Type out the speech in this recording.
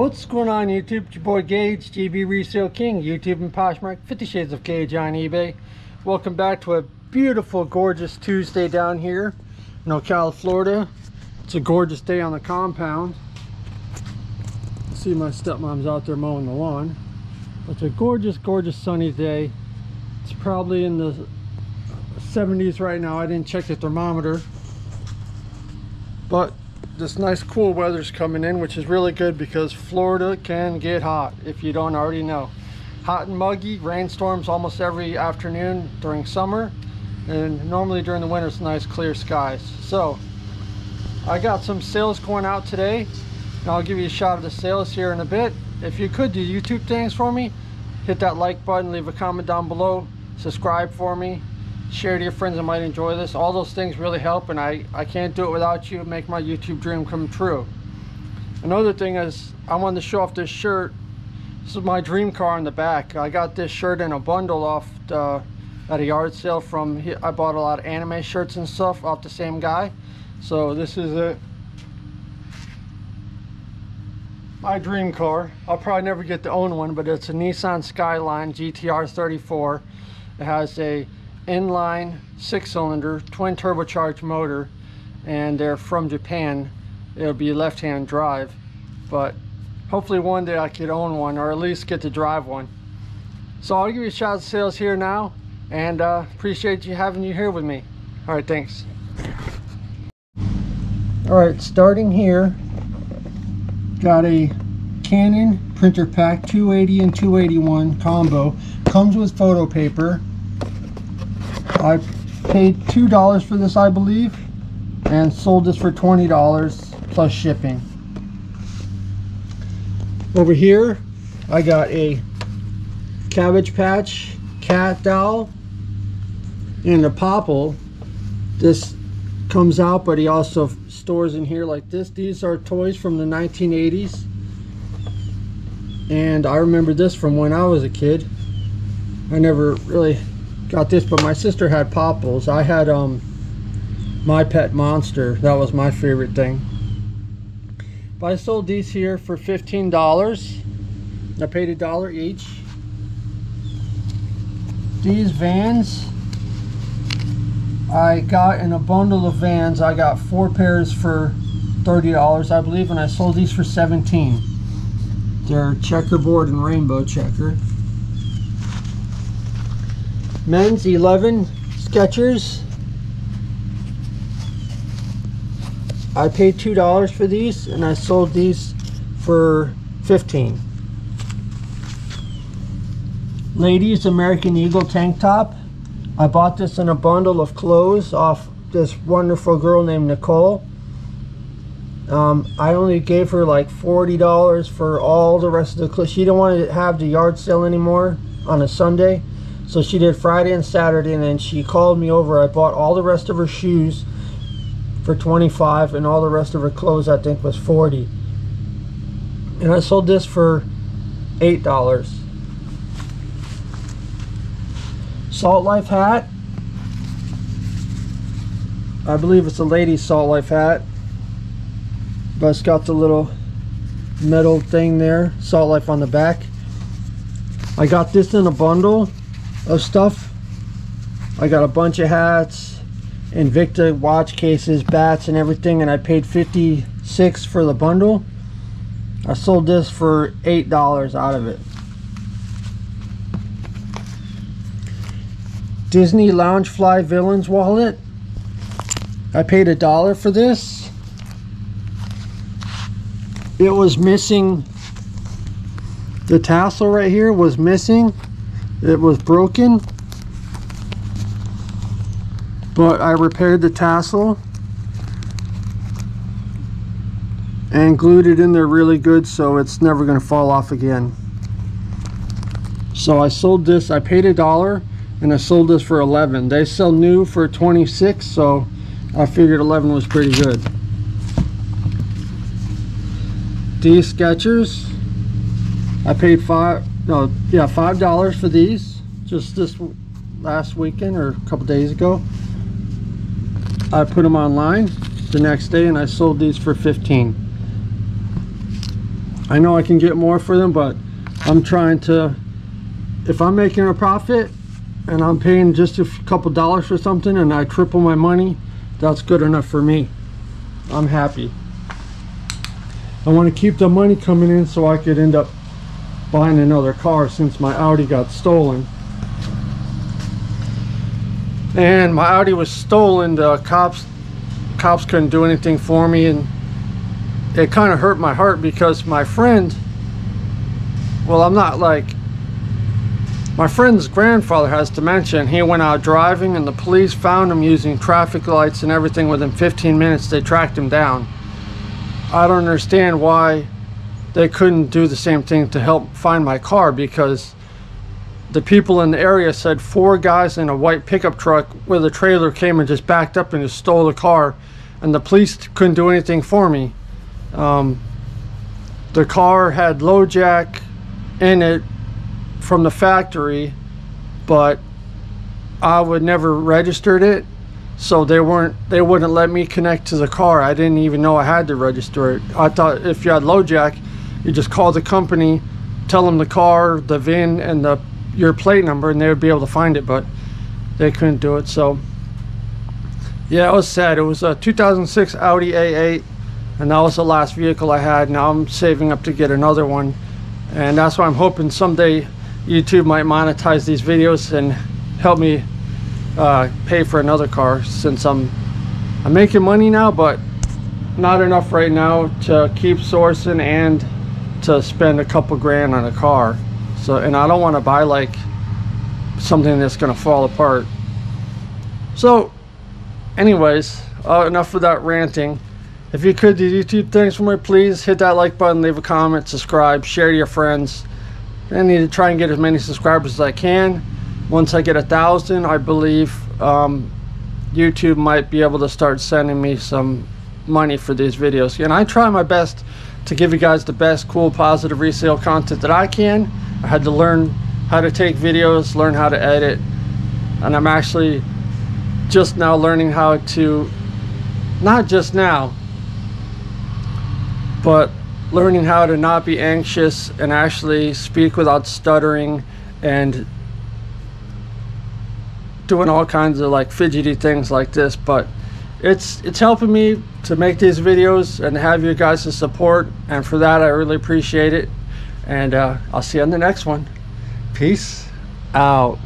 What's going on YouTube? It's your boy Gage, GB Resale King, YouTube and Poshmark, 50 Shades of Gage on eBay. Welcome back to a beautiful, gorgeous Tuesday down here in Ocala, Florida. It's a gorgeous day on the compound. See my stepmom's out there mowing the lawn. It's a gorgeous, gorgeous sunny day. It's probably in the 70s right now. I didn't check the thermometer. But this nice cool weather's coming in which is really good because Florida can get hot if you don't already know. Hot and muggy rainstorms almost every afternoon during summer and normally during the winter it's nice clear skies. So I got some sales going out today and I'll give you a shot of the sales here in a bit. If you could do YouTube things for me hit that like button leave a comment down below subscribe for me share to your friends that might enjoy this. All those things really help and I, I can't do it without you. Make my YouTube dream come true. Another thing is I wanted to show off this shirt. This is my dream car in the back. I got this shirt in a bundle off the, at a yard sale from, I bought a lot of anime shirts and stuff off the same guy. So this is it. My dream car. I'll probably never get to own one, but it's a Nissan Skyline GTR 34. It has a inline six cylinder twin turbocharged motor and they're from Japan. It'll be left hand drive but hopefully one day I could own one or at least get to drive one. So I'll give you a shot of sales here now and uh, appreciate you having you here with me. All right thanks. All right starting here got a Canon printer pack 280 and 281 combo. Comes with photo paper I paid $2 for this, I believe, and sold this for $20 plus shipping. Over here, I got a Cabbage Patch cat doll and a Popple. This comes out, but he also stores in here like this. These are toys from the 1980s. And I remember this from when I was a kid. I never really got this, but my sister had Popples. I had um, My Pet Monster. That was my favorite thing. But I sold these here for $15. I paid a dollar each. These Vans, I got in a bundle of Vans. I got four pairs for $30, I believe, and I sold these for 17 They're checkerboard and rainbow checker men's 11 Skechers. I paid two dollars for these and I sold these for 15 ladies American Eagle tank top. I bought this in a bundle of clothes off this wonderful girl named Nicole. Um, I only gave her like $40 for all the rest of the clothes. She didn't want to have the yard sale anymore on a Sunday so she did Friday and Saturday, and then she called me over. I bought all the rest of her shoes for 25 and all the rest of her clothes I think was 40 and I sold this for eight dollars. Salt Life hat. I believe it's a lady's Salt Life hat. But it's got the little metal thing there Salt Life on the back. I got this in a bundle of stuff. I got a bunch of hats, Invicta watch cases, bats and everything and I paid 56 for the bundle. I sold this for $8 out of it. Disney Loungefly Villains wallet. I paid a dollar for this. It was missing, the tassel right here was missing it was broken. But I repaired the tassel and glued it in there really good so it's never going to fall off again. So I sold this I paid a dollar and I sold this for 11 they sell new for 26 so I figured 11 was pretty good. These Skechers I paid five no yeah five dollars for these just this last weekend or a couple days ago I put them online the next day and I sold these for 15 I know I can get more for them, but I'm trying to, if I'm making a profit and I'm paying just a couple dollars for something and I triple my money, that's good enough for me. I'm happy. I want to keep the money coming in so I could end up buying another car since my Audi got stolen. And my Audi was stolen. The cops cops couldn't do anything for me and it kind of hurt my heart because my friend well I'm not like my friend's grandfather has dementia and he went out driving and the police found him using traffic lights and everything within 15 minutes they tracked him down I don't understand why they couldn't do the same thing to help find my car because the people in the area said four guys in a white pickup truck with a trailer came and just backed up and just stole the car and the police couldn't do anything for me. Um, the car had LoJack in it from the factory but I would never registered it so they weren't they wouldn't let me connect to the car. I didn't even know I had to register it. I thought if you had LoJack you just call the company tell them the car the VIN and the your plate number and they would be able to find it but they couldn't do it so. Yeah it was sad. It was a 2006 Audi A8 and that was the last vehicle I had. Now I'm saving up to get another one and that's why I'm hoping someday YouTube might monetize these videos and help me uh, pay for another car since I'm I'm making money now but not enough right now to keep sourcing and to spend a couple grand on a car so and I don't want to buy like something that's gonna fall apart so anyways uh, enough of that ranting if you could do YouTube things for me, please hit that like button, leave a comment, subscribe, share to your friends. I need to try and get as many subscribers as I can. Once I get a thousand, I believe um, YouTube might be able to start sending me some money for these videos. And I try my best to give you guys the best, cool, positive resale content that I can. I had to learn how to take videos, learn how to edit, and I'm actually just now learning how to, not just now, but learning how to not be anxious and actually speak without stuttering and doing all kinds of like fidgety things like this but it's it's helping me to make these videos and have you guys' support and for that I really appreciate it. And uh, I'll see you on the next one. Peace out